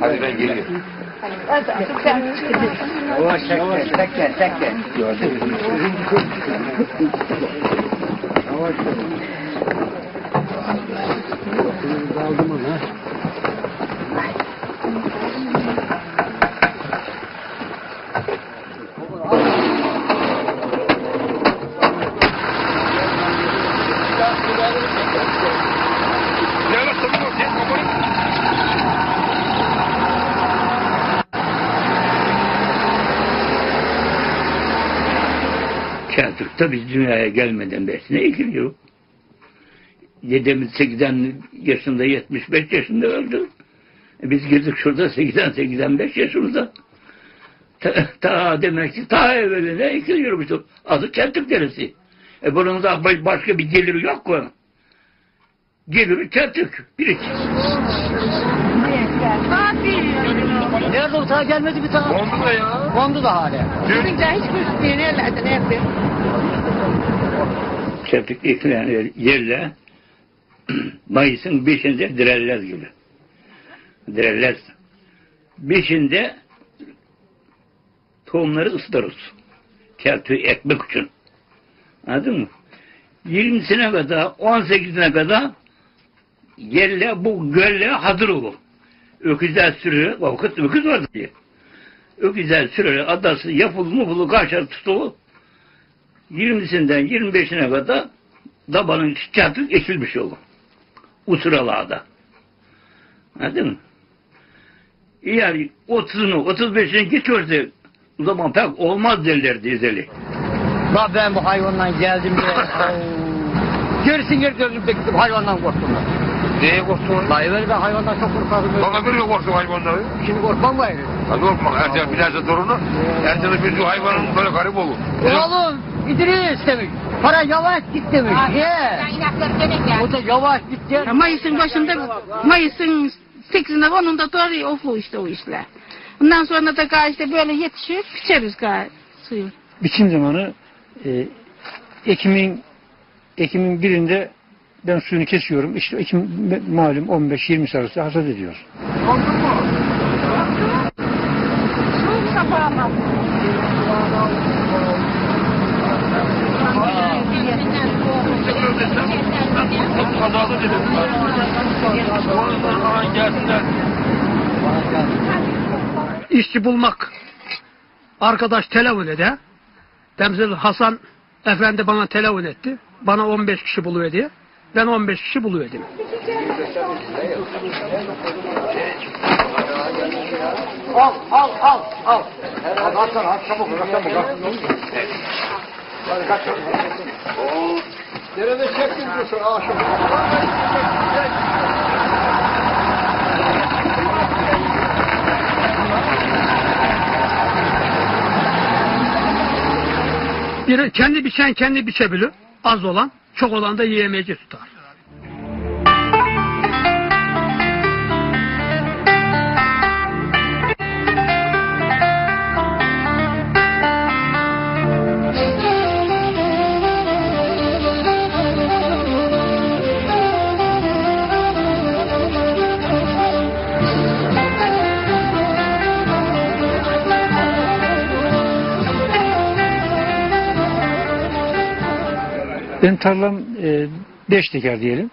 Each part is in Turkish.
Hadi ben geliyorum. Yavaş çekme, çekme, çekme. Yavaş tamam. Sen kafanı. Biz dünyaya gelmeden beri ne ekiliyor? Dedemiz 80 yaşında 75 yaşında öldü. E Biz girdik şurada 80-85 yaşımızda. Ta, ta demek ki ta evveline ekiliyor işte. Adı Çeltik derisi. E bunun da baş- başka bir geliri yok mu? Geliri Çeltik. Bir Nerede o daha gelmedi bir tane? Oldu da ya. Kondu da hala. Bizimkiler hiç gözükmüyor. Nerelerde ne yapıyor? Çeltik ekilen yerle Mayıs'ın 5'inde direllez gibi. Direllez. 5'inde tohumları ısıtırız. Çeltiği ekmek için. Anladın mı? 20'sine kadar, 18'ine kadar yerle bu gölle hazır olur. Öküzler sürüyor, vakit öküz vardı diye. Öküzler sürüyor, adası yapılı mı karşı tutulur. 20'sinden 25'ine kadar dabanın çatık ekilmiş olur. Usuralarda. Anladın mı? Yani 30'unu, 35'ini geçiyorsa o zaman pek olmaz derler dizeli. La ben bu hayvandan geldim diye. Gerisin geri de gittim hayvandan korktum ben. Neye korktun? La evvel ben hayvandan çok korkardım. Bana veriyor korktun hayvanları. Şimdi korkmam gayrı. Hadi korkma. Ercan binerse torunu. Ercan'ın bir hayvanın böyle garip olur. Oğlum İdris demiş. Para yavaş git demiş. Demek yani. O da yavaş git diye. Mayıs'ın başında, Mayıs'ın 8'inde 10'unda doğru ofu işte o işler. Ondan sonra da gayet işte böyle yetişiyor, biçeriz gayet suyu. biçim zamanı e, Ekim'in Ekim'in birinde ben suyunu kesiyorum. İşte Ekim malum 15-20 arası hasat ediyoruz. Soğuk sabah ama. Çok kazalı dedim. Gelsinler. işçi bulmak. Arkadaş telefon ede. Temsil Hasan Efendi bana telefon etti. Bana 15 kişi buluyor diye. Ben 15 kişi buluverdim. Al al al al. Al al çabuk çabuk al. Hadi kaç çabuk. Nerede çektin bu aşağı? Biri kendi biçen kendi biçebilir. Az olan, çok olan da yiyemeyecek tutar. Benim tarlam 5 teker diyelim.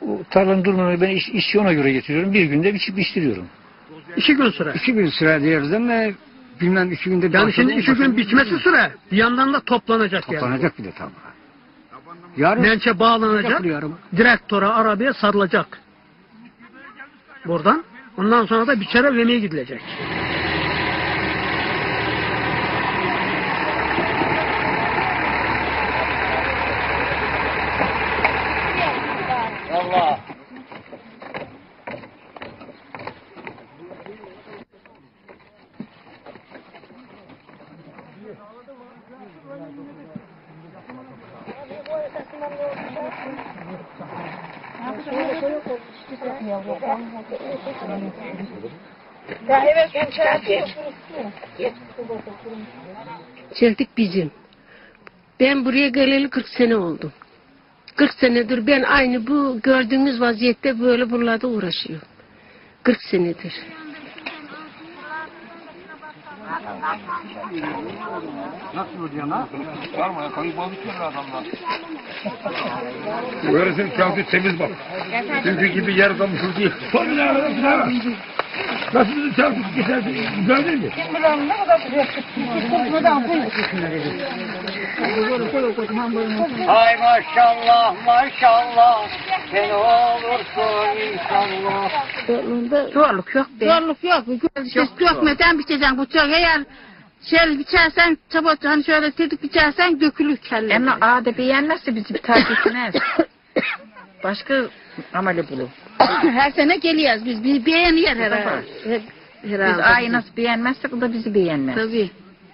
O tarlanın durumunu ben iş, işçi ona göre getiriyorum. Bir günde biçip biçtiriyorum. İki gün süre. İki gün süre diyoruz ama bilmem iki günde Yani şimdi iki gün biçmesi süre. Bir yandan da toplanacak yani. Toplanacak bir de tabi. Yarın Mençe bağlanacak. Direktöre arabaya sarılacak. Buradan. Ondan sonra da biçere vermeye gidilecek. Çeltik bizim. Ben buraya geleli 40 sene oldu. 40 senedir ben aynı bu gördüğünüz vaziyette böyle buralarda uğraşıyorum. 40 senedir. Öğretim kağıdı temiz bak. Çünkü gibi yer kamışır değil. Son bir daha bir daha. Nasıl bizim kağıdı geçer güzel değil mi? Hay maşallah maşallah. Sen olursun inşallah. Zorluk yok değil. Zorluk yok. İşte dökmeden biçeceksin bıçak. Eğer şey biçersen çabuk hani şöyle tedik biçersen dökülür kelle. Ama ağda beğenmezse bizi bir terk etmez. Başka ameli bulur. Her sene geliyoruz biz. Biz beğeniyor herhalde. Her- Biz Herhalde. ayı nasıl beğenmezsek o da bizi beğenmez. Tabii.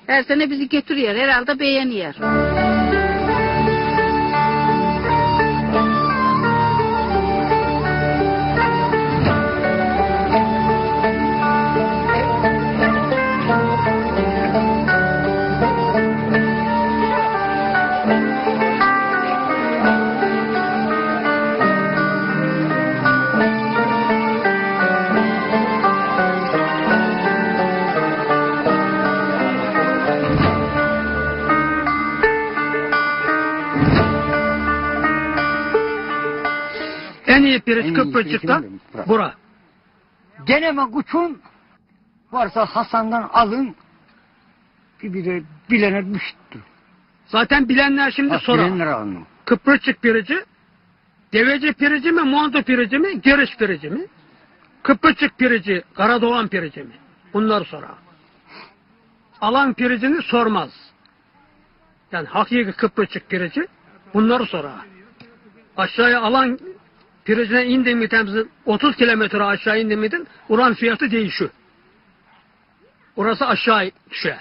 Her sene bizi götürüyor. Herhalde beğeniyor. İyi pirinç Kıpırcık'tan bura. Deneme kuçun varsa Hasan'dan alın. Bir, bir de bilene düştü. Zaten bilenler şimdi Bak sorar. bilenler alın. Kıpırcık pirici, deveci pirici mi, mondo pirici mi, giriş pirici mi? Kıpırcık pirici, Karadoğan pirici mi? Bunları sorar. Alan piricini sormaz. Yani hakiki Kıpırcık pirici bunları sorar. Aşağıya alan piricine indi mi temsil 30 kilometre aşağı indi miydin uran fiyatı değişiyor. Orası aşağı düşüyor.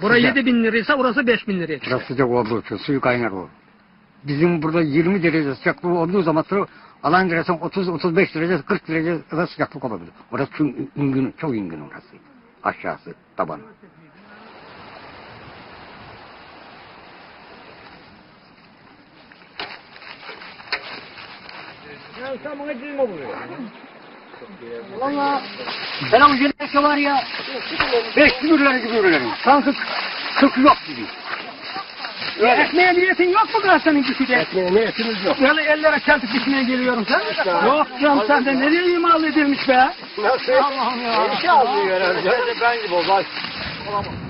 Bura Sıcak. 7 bin liraysa orası 5 bin liraya düşüyor. Biraz sıcak olduğu için suyu kaynar olur. Bizim burada 20 derece sıcaklığı olduğu zaman alan deresen 30-35 derece 40 derece kadar sıcaklık olabilir. Orası çünkü ingin, çok ingin orası. Aşağısı Yani sen bana cırma var ya beş gümürleri gibi ürünleri. Sanki kırk yok gibi. Evet. Ekmeğe niyetin yok mu biraz senin kişide? Ekmeğe niyetimiz yok. Böyle ellere çantık dikmeye geliyorum sen. Yok canım sen de nereye imal edilmiş be? Nasıl? Allah'ım ya. Bir şey alıyor herhalde. Ben de ben gibi o. Olamaz.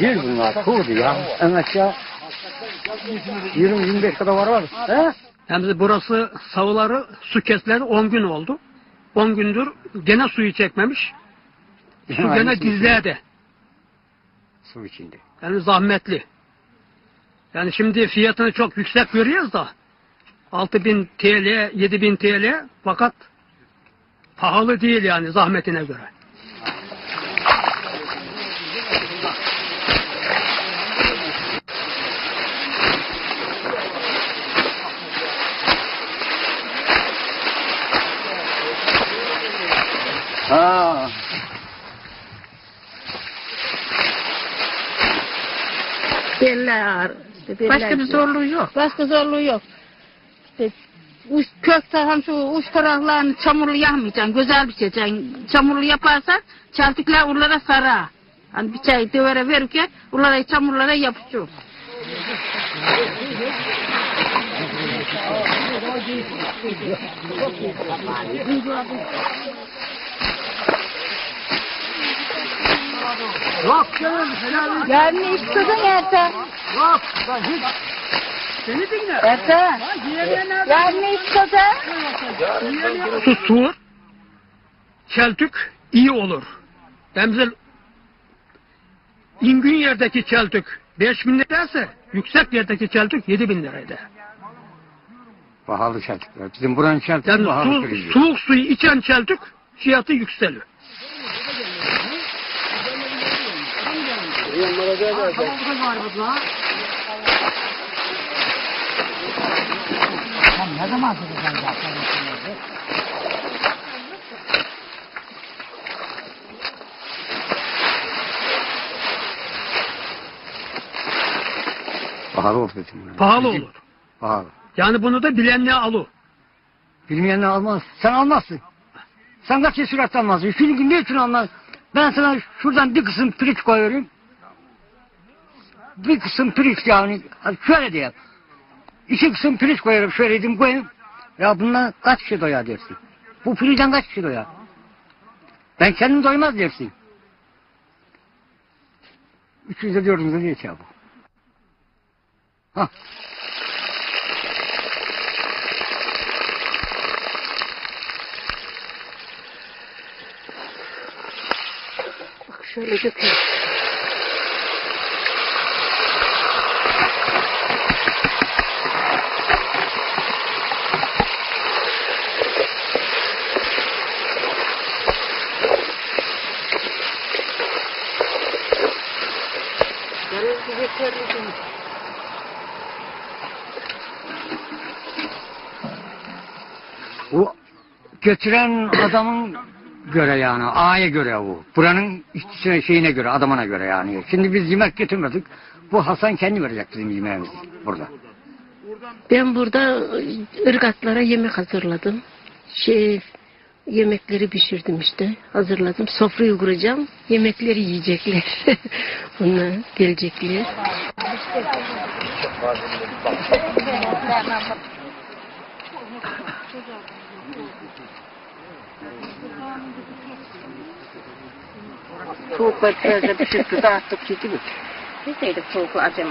100 bunlar kurdu ya. En aşağı 20-25 kadar var var. He? Yani burası savıları su kesleri 10 gün oldu. 10 gündür gene suyu çekmemiş. Su gene gizlerde. Su içinde. Yani zahmetli. Yani şimdi fiyatını çok yüksek görüyoruz da 6000 TL, 7000 TL fakat pahalı değil yani zahmetine göre. Ha. İşte belli Başka bir zorluğu yok. Başka zorluğu yok. İşte uç, kök tarafın şu uç taraflarını çamurlu yapmayacaksın. Güzel biçeceksin. Çamurlu yaparsan çeltikler onlara sarar. Hani bir çay dövere verirken onlara çamurlara yapışıyor. Yok canım. helal Yarın ne istedin Ertan? Yok. Ben hiç Seni dinle. Ertan. Yarın ne istedin? Su tuğur, çeltük iyi olur. Temsil ingün yerdeki çeltük 5 bin liraysa yüksek yerdeki çeltük 7 bin liraydı. Pahalı çeltikler. Bizim buranın çeltik Yani pahalı su, soğuk suyu içen çeltük fiyatı yükseliyor. Tamam, bu da var burada. ne zaman çıkacaksın zaten? Pahalı olur dedim. yani. Pahalı olur. Pahalı. Yani bunu da bilenle alu. Bilmeyenler almaz. Sen almazsın. Sen kaç yıl süratle almazsın. Çünkü ne için almaz? Ben sana şuradan bir kısım pirinç koyuyorum. Bir kısım pirinç yani. Şöyle diyeyim. İki kısım pirinç koyuyorum. Şöyle dedim koyayım. Ya bundan kaç kişi doyar dersin. Bu pirincden kaç kişi doyar? Ben kendim doymaz dersin. 300'e 400'e diye bu. Ha. Bak şöyle döküyorum. Bu götüren adamın göre yani A'ya göre bu. Buranın işçisine şeyine göre adamına göre yani. Şimdi biz yemek getirmedik. Bu Hasan kendi verecek bizim yemeğimizi burada. Ben burada ırgatlara yemek hazırladım. Şey yemekleri pişirdim işte. Hazırladım. Sofrayı kuracağım. Yemekleri yiyecekler. Onlar gelecekler. Soğuk var biraz bir şey kızarttık çünkü bu. Neydi soğuk acım.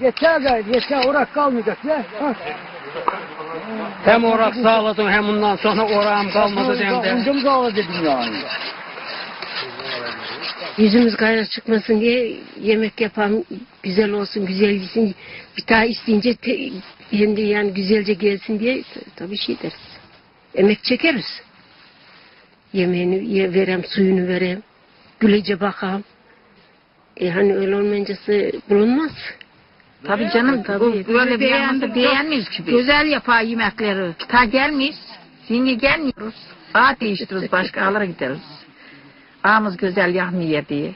Yeter gayet yeter orak kalmayacak ya. Ha. Hem orak sağladım hem bundan sonra orağım kalmadı hem de. Öncüm dedim yani. Yüzümüz kaynar çıkmasın diye yemek yapan güzel olsun, güzel gitsin. Bir daha isteyince te, hem de yani güzelce gelsin diye tabii şey deriz. Emek çekeriz. Yemeğini ye, verem, suyunu verem. Gülece bakam. E hani öyle olmayıncası bulunmaz. Tabii canım Tabii. bu böyle yanması beğenmeyiz ki biz. Güzel yapar yemekleri. Ta gelmeyiz. Şimdi gelmiyoruz. Ağ değiştiririz başka ağlara gideriz. Ağımız güzel yahmiye diye.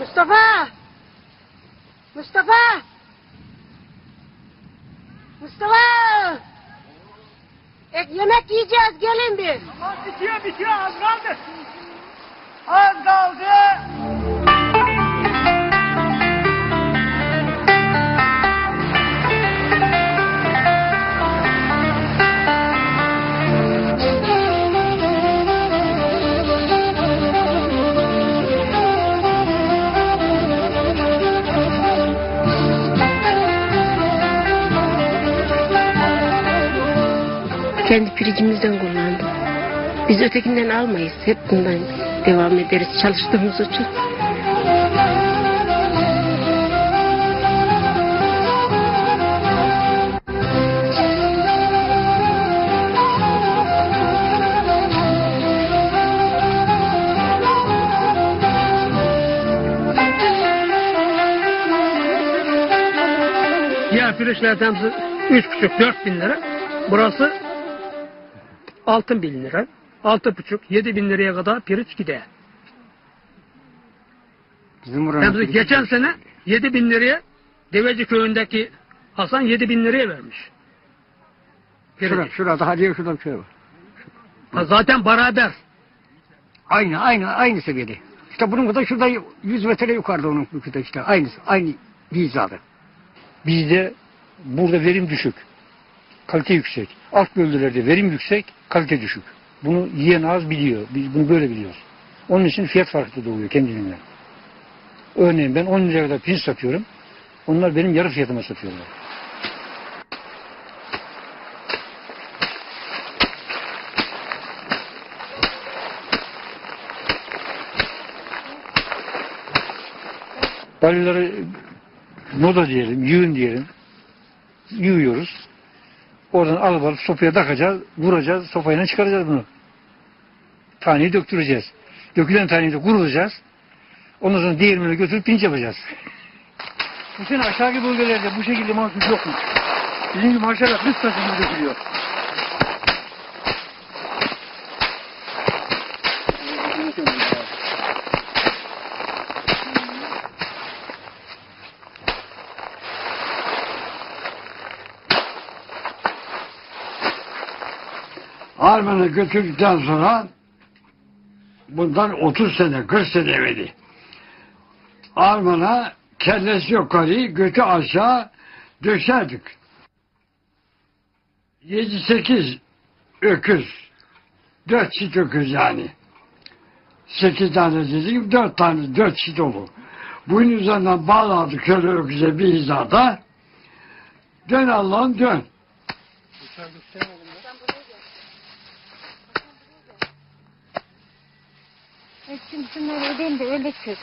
Mustafa! Mustafa! Mustafa! E, yemek yiyeceğiz gelin bir. Bitiyor bitiyor az kaldı. Az kaldı. Ötekinden almayız. Hep bundan devam ederiz çalıştığımız için. Diğer pirinçler temsi üç buçuk dört bin lira. Burası altı bin lira. Altı buçuk yedi bin liraya kadar pirinç gider. Bizim buranın Temsi geçen sene yedi bin liraya Deveci köyündeki Hasan yedi bin liraya vermiş. Şurada, Pirinç. şurada hadi şurada bir şey var. Ha, Zaten beraber. Aynı aynı aynı seviyede. İşte bunun da şurada 100 metre yukarıda onun da işte aynı aynı bir hizada. Bizde burada verim düşük. Kalite yüksek. Alt bölgelerde verim yüksek, kalite düşük. Bunu yiyen az biliyor. Biz bunu böyle biliyoruz. Onun için fiyat farkı doğuyor kendiliğinden. Örneğin ben 10 liraya kadar pirinç satıyorum. Onlar benim yarı fiyatıma satıyorlar. Balyaları moda diyelim, yığın diyelim. Yığıyoruz. Oradan alıp alıp sopaya takacağız, vuracağız, sopayla çıkaracağız bunu. Taneyi döktüreceğiz. Dökülen taneyi de kurulacağız. Ondan sonra değirmene götürüp pirinç yapacağız. Bu sene aşağıki bölgelerde bu şekilde mahsus yok mu? Bizim gibi maşallah kız taşında dökülüyor. Armanı götürdükten sonra bundan 30 sene 40 sene evveli Armana kellesi yukarı götü aşağı döşerdik. 7-8 öküz 4 çift öküz yani. 8 tane dedik 4 tane 4 çift olur. Bunun üzerinden bağladık şöyle öküze bir hizada. Dön Allah'ım dön. Şimdi şunları ödeyin de öyle çöz.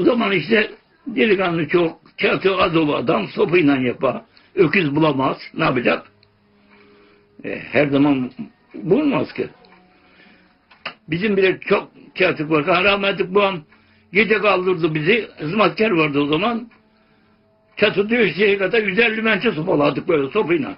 O zaman işte delikanlı çok, çatı az olu adam sopayla yapar. Öküz bulamaz. Ne yapacak? E, her zaman bulmaz ki. Bizim bile çok çatık var. Rahmetlik babam gece kaldırdı bizi. Hizmetkar vardı o zaman. Çatı düşeceği kadar 150 mençe sopaladık böyle sopayla.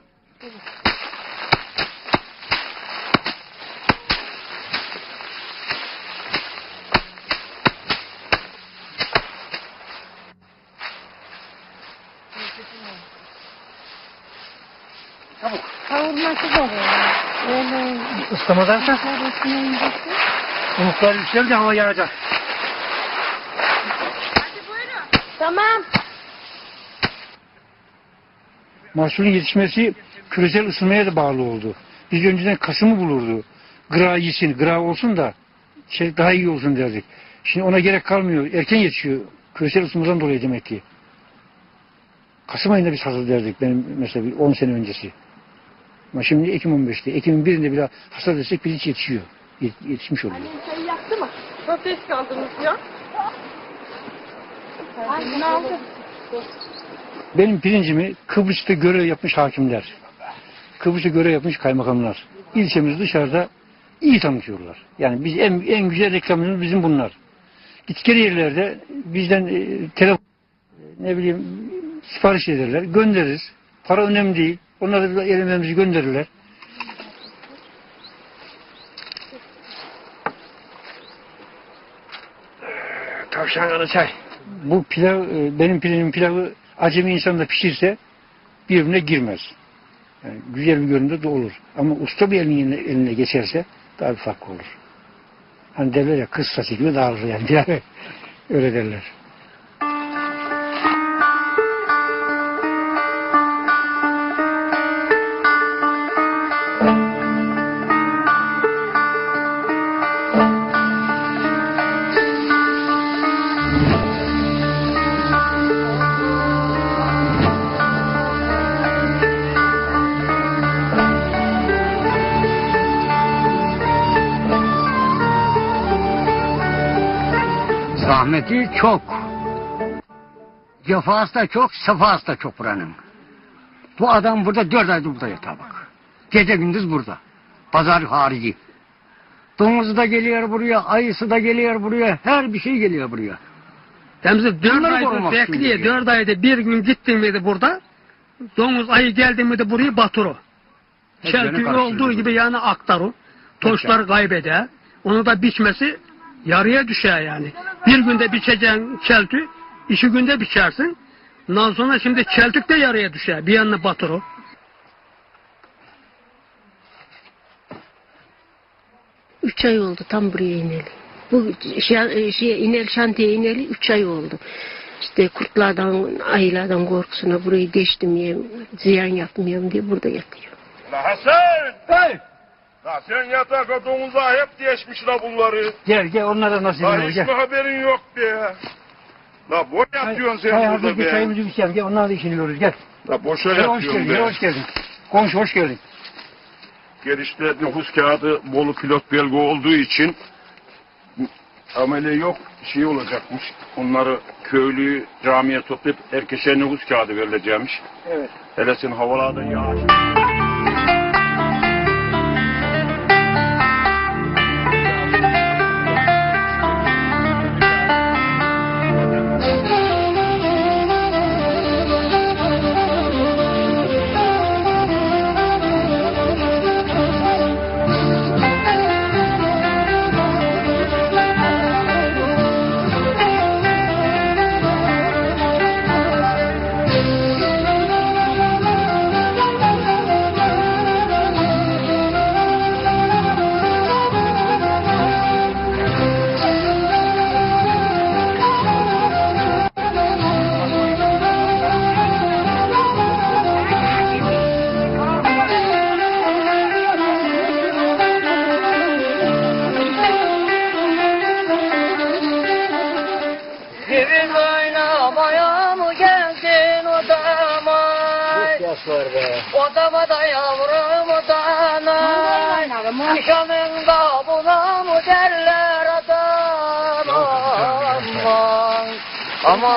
Kavurması da böyle. Öyle üstüne ineceksin. umutlar yükseldi hava yağacak. Tamam. Mahsulün yetişmesi küresel ısınmaya da bağlı oldu. Biz önceden Kasım'ı bulurdu. Gıra yesin, gıra olsun da şey daha iyi olsun derdik. Şimdi ona gerek kalmıyor. Erken yetişiyor. Küresel ısınmadan dolayı demek ki. Kasım ayında biz hasat derdik. Benim mesela bir 10 sene öncesi. Ama şimdi Ekim 15'te. Ekim'in birinde bile hasat etsek pirinç yetişiyor. Yet- yetişmiş oluyor. Ay, ne oldu? Benim pirincimi Kıbrıs'ta görev yapmış hakimler. Kıbrıs'ta görev yapmış kaymakamlar. İlçemiz dışarıda iyi tanıtıyorlar. Yani biz en, en güzel reklamımız bizim bunlar. Gittikleri yerlerde bizden e, telefon ne bileyim sipariş ederler. Göndeririz. Para önemli değil. Onlar da elememizi gönderirler. Tavşan kanı çay. Bu pilav, e, benim pirincim pilavı acemi insan da pişirse birbirine girmez. Yani güzel bir görünümde de olur. Ama usta bir elin eline, geçerse daha bir fark olur. Hani derler ya kız saçı gibi dağılır yani öyle derler. Zahmeti çok. Cefası da çok, sefası da çok buranın. Bu adam burada dört aydır burada yatar bak. Gece gündüz burada. Pazar harici. Domuzu da geliyor buraya, ayısı da geliyor buraya, her bir şey geliyor buraya. Temsil dört Bunları aydır korumak için bekliyor. geliyor. Dört ayda bir gün gittin miydi burada? Domuz ayı geldi miydi burayı batırı. Hep Çeltüğü beni karıştırdı olduğu gibi yani aktarı. Toşları kaybeder. Onu da biçmesi yarıya düşer yani. Bir günde biçeceksin çeltü, iki günde biçersin. Ondan sonra şimdi çeltik de yarıya düşer. Bir yanına batırı. Üç ay oldu tam buraya ineli. Bu şey, şey inel şantiye ineli üç ay oldu. İşte kurtlardan, ayılardan korkusuna burayı deştirmeyeyim, ziyan yapmayayım diye burada yatıyor. La Hasan! Hey! La sen yataka domuza hep değişmişler bunları. Gel gel onlara nasıl La ediyor hiç gel. mi haberin yok be? La boş yatıyorsun sen hazır burada bir be. çayımızı içelim gel onlarla işiniyoruz gel. La boşa Gel, hoş yatıyorsun geldin, gel, be. hoş geldin. Komşu hoş geldin. Gel işte nüfus kağıdı Bolu pilot belge olduğu için ameli yok şey olacakmış. Onları köylüyü camiye toplayıp herkese nüfus kağıdı verilecekmiş. Evet. Hele sen havalarda yağış.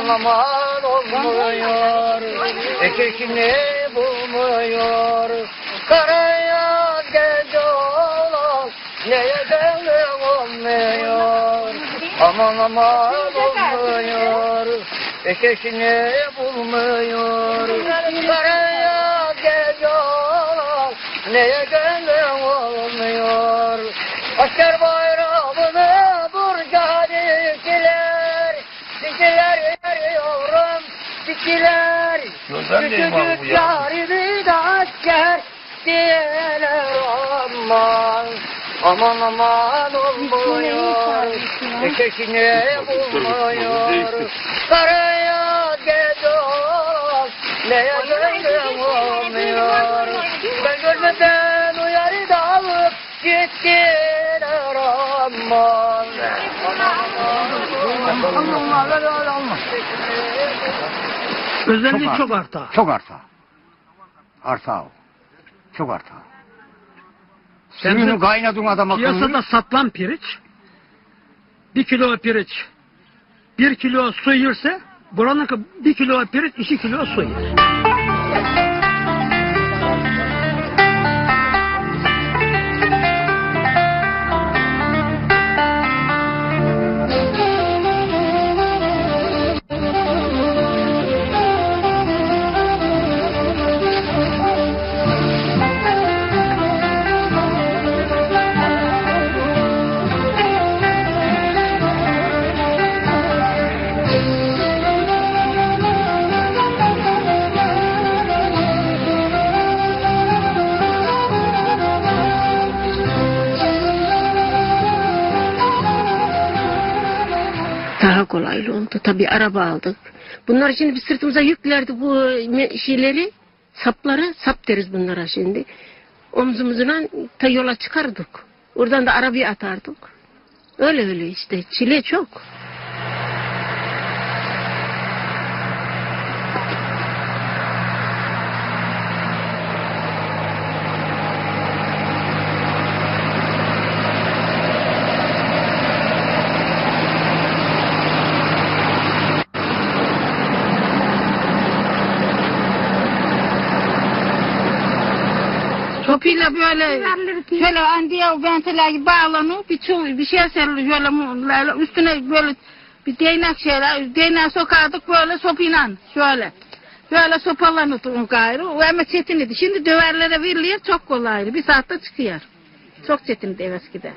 Aman aman olmuyor. Eşeğini bulmuyor. Karaya gece olan neye gönlüm olmuyor. Aman aman olmuyor. Eşeğini bulmuyor. Karaya gece olan neye gönlüm olmuyor. Asker bayramını diktiler. Küçücük yarimi de asker diyeler aman. Aman aman olmuyor. Eşeğini bulmuyor. Karaya gece olan neye gönlüm olmuyor. Ben görmeden uyarı da alıp gittiler aman. Özelliği Çok çok artar. Çok arta. Arta o. Çok arta. Sen Suyunu kaynadın adam akıllı. Piyasada satılan pirinç bir kilo pirinç bir kilo su yerse buranın bir kilo pirinç iki kilo su yer. Oldu. Tabii araba aldık. Bunlar şimdi biz sırtımıza yüklerdik bu şeyleri, sapları, sap deriz bunlara şimdi. Omzumuzdan ta yola çıkardık. Oradan da arabaya atardık. Öyle öyle işte. Çile çok. Topuyla böyle şöyle andiye ventilaya bağlanıyor. Bir, çu- bir şey seriliyor şöyle böyle üstüne böyle bir değnek şeyler, değneğe sokardık böyle sopuyla şöyle. Böyle sopalanırdı gayrı. O ama çetiniydi. Şimdi döverlere veriliyor çok kolaydı. Bir saatte çıkıyor. Çok çetindi eskiden.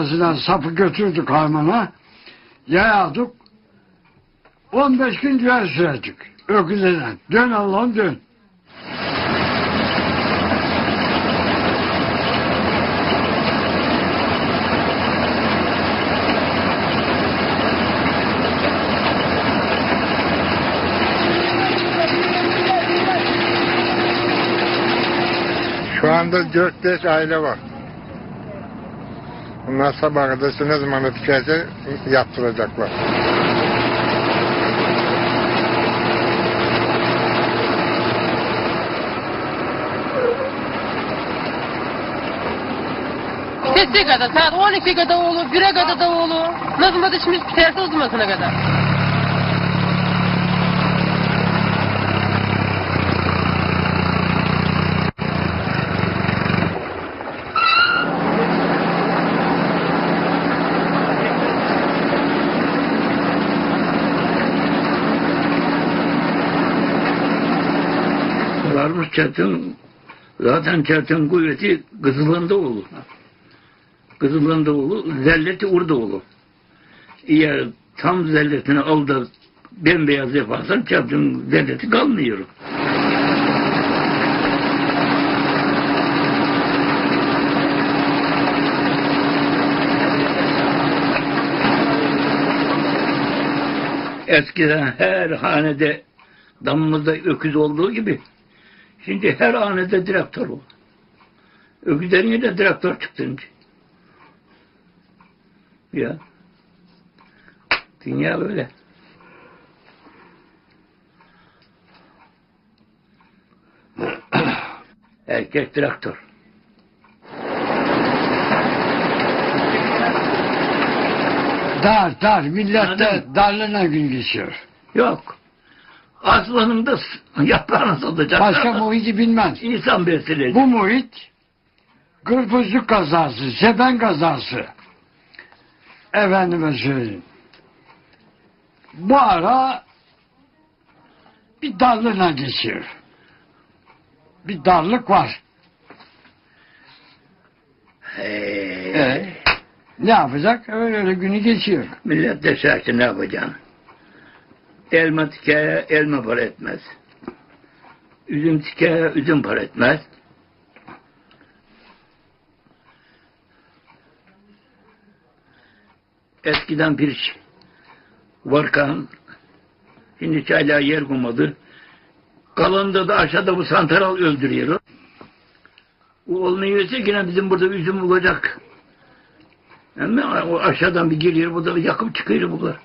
Arabasından sapı götürdük harmana. Yayadık. 15 gün düğer sürecek. Öküzeden. Dön Allah'ım dön. Şu anda 4-5 aile var. Bunlar sabah kadar ne zaman biterse yaptıracaklar. Sesi kadar, saat 12 kadar olur, 1'e kadar da olur. Zaman da işimiz biterse o zamanına kadar. Çatın, zaten çatın kuvveti Kızılanda olur. Kızılanda olur, zelleti orada olur. Eğer tam zelletini al da bembeyaz yaparsan çatın zelleti kalmıyor. Eskiden her hanede damımızda öküz olduğu gibi şimdi her hanede direktör var. Öküzlerin de direktör çıktı. Ya. Dünya böyle. Erkek direktör. Dar dar. Millet de Anladın darlığına gün geçiyor. Yok. Aslanında s- yaprağını satacak. Başka muhiti bilmez. İnsan besleyecek. Bu muhit Kırpızlık kazası, sepen kazası. Efendime söyleyeyim. Bu ara bir darlığına geçiyor. Bir darlık var. Hey. E, ne yapacak? Öyle öyle günü geçiyor. Millet de şarkı ne yapacaksın? Elma tikeye elma para etmez. Üzüm tikeye üzüm para etmez. Eskiden bir iş varken şimdi çayla yer bulmadı. Kalanda da aşağıda bu santral öldürüyor. O olmuyorsa yine bizim burada üzüm olacak. Ama o aşağıdan bir geliyor, bu da yakıp çıkıyor bunlar.